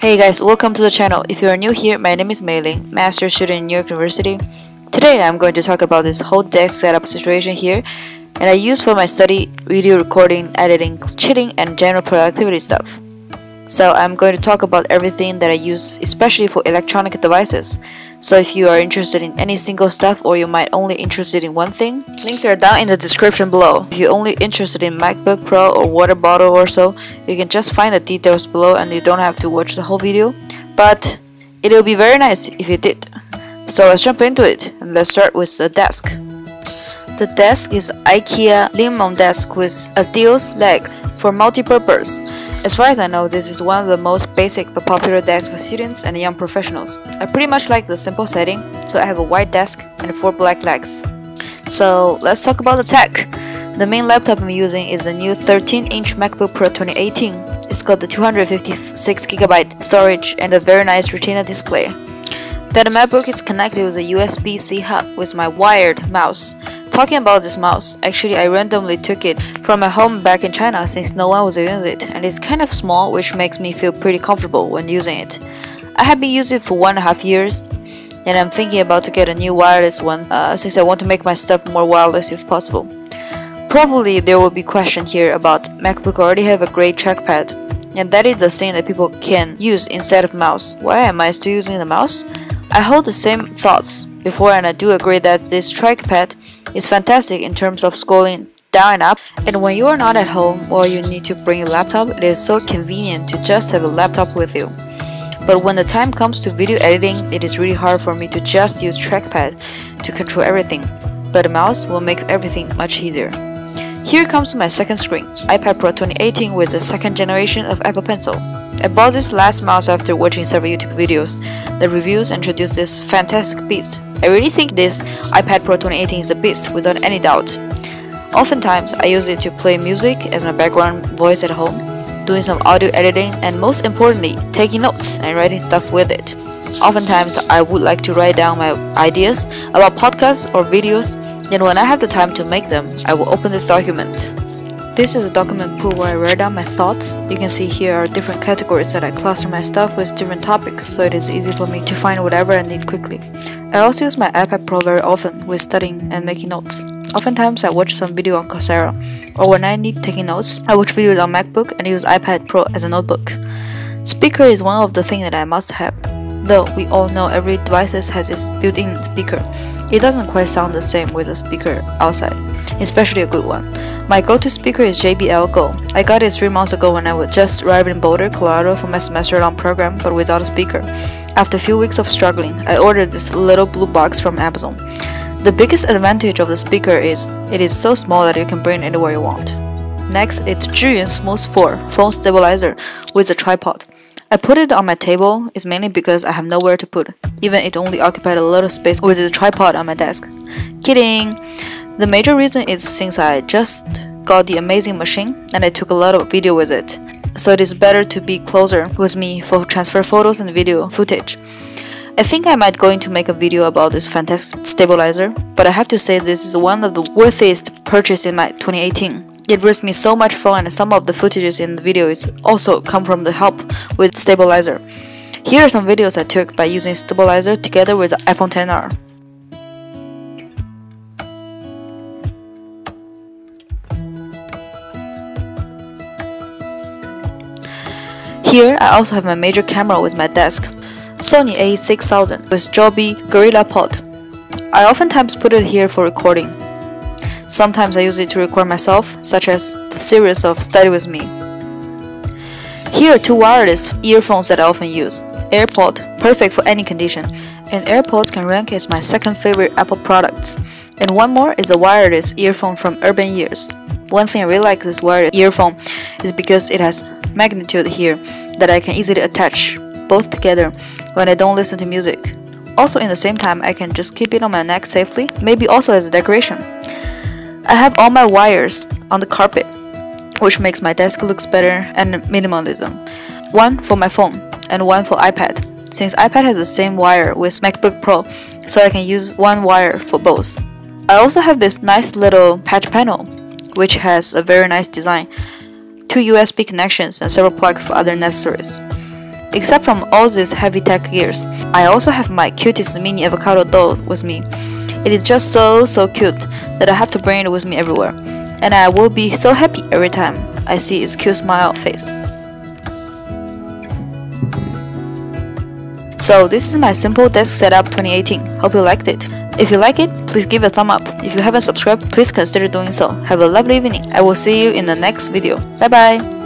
Hey guys, welcome to the channel. If you are new here, my name is Mei Ling, master student in New York University. Today I'm going to talk about this whole desk setup situation here and I use for my study, video recording, editing, cheating and general productivity stuff. So I'm going to talk about everything that I use especially for electronic devices. So if you are interested in any single stuff or you might only interested in one thing, links are down in the description below. If you're only interested in MacBook Pro or water bottle or so, you can just find the details below and you don't have to watch the whole video. But it'll be very nice if you did. So let's jump into it and let's start with the desk. The desk is IKEA Linnmon desk with Adils leg for multi-purpose. As far as I know, this is one of the most basic but popular desks for students and young professionals. I pretty much like the simple setting, so I have a white desk and four black legs. So let's talk about the tech. The main laptop I'm using is the new 13-inch MacBook Pro 2018. It's got the 256GB storage and a very nice Retina display. The MacBook is connected with a USB-C hub with my wired mouse. Talking about this mouse, actually I randomly took it from my home back in China since no one was using it and it's kind of small which makes me feel pretty comfortable when using it. I have been using it for one and a half years and I'm thinking about to get a new wireless one uh, since I want to make my stuff more wireless if possible. Probably there will be question here about MacBook already have a great trackpad and that is the thing that people can use instead of mouse. Why am I still using the mouse? I hold the same thoughts before and I do agree that this trackpad is fantastic in terms of scrolling down and up and when you are not at home or you need to bring a laptop it is so convenient to just have a laptop with you. But when the time comes to video editing it is really hard for me to just use trackpad to control everything but a mouse will make everything much easier. Here comes my second screen, iPad Pro 2018 with the second generation of Apple Pencil. I bought this last month after watching several YouTube videos. The reviews introduced this fantastic beast. I really think this iPad Pro 2018 is a beast without any doubt. Oftentimes, I use it to play music as my background voice at home, doing some audio editing, and most importantly, taking notes and writing stuff with it. Oftentimes, I would like to write down my ideas about podcasts or videos, and when I have the time to make them, I will open this document. This is a document pool where I write down my thoughts. You can see here are different categories that I cluster my stuff with different topics, so it is easy for me to find whatever I need quickly. I also use my iPad Pro very often with studying and making notes. Oftentimes I watch some video on Coursera, or when I need taking notes, I watch videos on MacBook and use iPad Pro as a notebook. Speaker is one of the things that I must have. Though we all know every device has its built-in speaker, it doesn't quite sound the same with a speaker outside, especially a good one. My go-to speaker is JBL Go. I got it three months ago when I was just arrived in Boulder, Colorado for my semester-long program, but without a speaker. After a few weeks of struggling, I ordered this little blue box from Amazon. The biggest advantage of the speaker is it is so small that you can bring it anywhere you want. Next, it's Zhiyun Smooth 4 phone stabilizer with a tripod. I put it on my table is mainly because I have nowhere to put, even it only occupied a little space with the tripod on my desk. Kidding! The major reason is since I just got the amazing machine and I took a lot of video with it, so it is better to be closer with me for transfer photos and video footage. I think I might going to make a video about this fantastic stabilizer, but I have to say this is one of the worthiest purchase in my 2018. It brings me so much fun and some of the footages in the video is also come from the help with stabilizer. Here are some videos I took by using stabilizer together with the iPhone XR. Here, I also have my major camera with my desk, Sony a6000 with Joby Gorilla Pod. I oftentimes put it here for recording. Sometimes I use it to record myself, such as the series of Study With Me. Here are two wireless earphones that I often use. AirPod, perfect for any condition, and AirPods can rank as my second favorite Apple product. And one more is a wireless earphone from Urban Ears. One thing I really like this wireless earphone is because it has magnitude here that I can easily attach both together when I don't listen to music. Also in the same time I can just keep it on my neck safely, maybe also as a decoration. I have all my wires on the carpet, which makes my desk looks better and minimalism. One for my phone and one for iPad. Since iPad has the same wire with MacBook Pro, so I can use one wire for both. I also have this nice little patch panel, which has a very nice design two USB connections and several plugs for other necessaries. except from all these heavy tech gears. I also have my cutest mini avocado doll with me. It is just so so cute that I have to bring it with me everywhere, and I will be so happy every time I see its cute smile face. So this is my simple desk setup 2018. Hope you liked it. If you like it, please give a thumb up. If you haven't subscribed, please consider doing so. Have a lovely evening. I will see you in the next video. Bye bye.